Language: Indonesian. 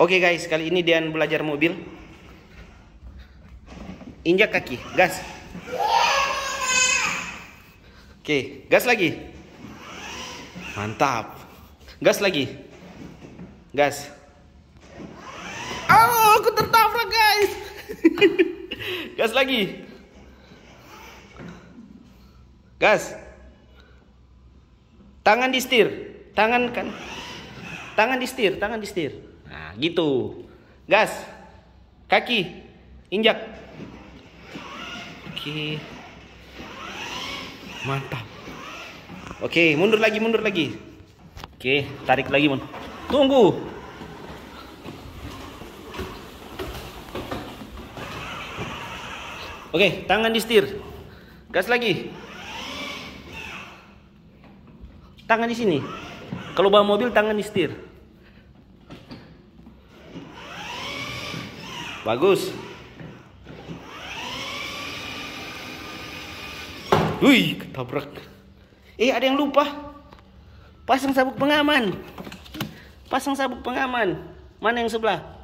Oke guys, kali ini Dian belajar mobil. Injak kaki, gas. Oke, gas lagi. Mantap. Gas lagi. Gas. Oh, aku tertabrak guys. gas lagi. Gas. Tangan di setir. Tangan kan. Tangan di setir, tangan di setir. Nah, gitu. Gas. Kaki. Injak. Oke. Mantap. Oke, mundur lagi, mundur lagi. Oke, tarik lagi, Mon. Tunggu. Oke, tangan di setir. Gas lagi. Tangan di sini. Kalau bawa mobil tangan di setir. Bagus. Wih, ketabrak. Eh, ada yang lupa. Pasang sabuk pengaman. Pasang sabuk pengaman. Mana yang sebelah?